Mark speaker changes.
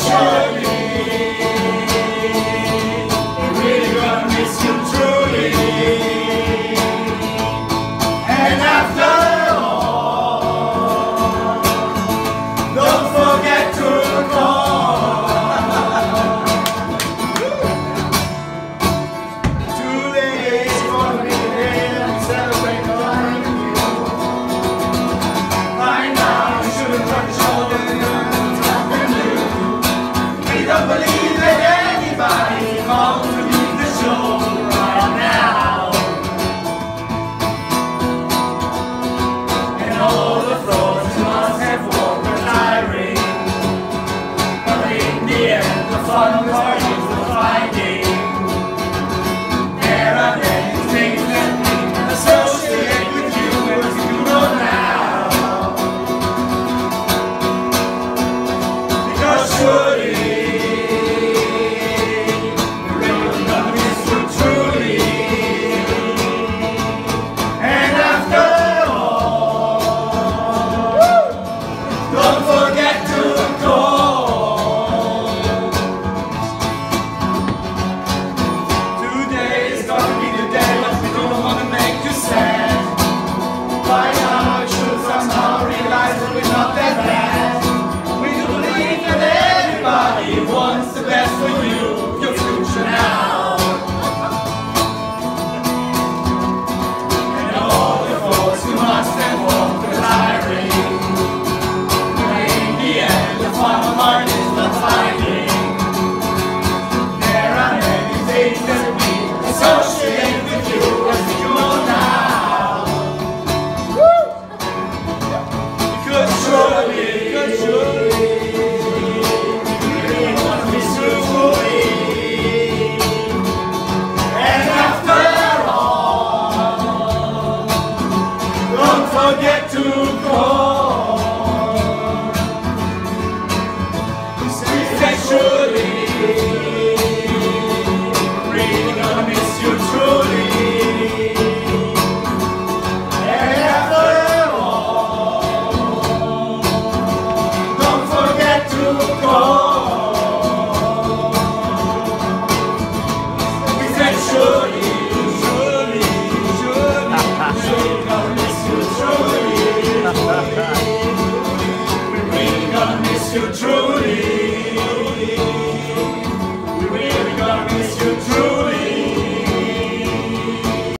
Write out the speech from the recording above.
Speaker 1: Culture. fun party. We gonna miss you truly.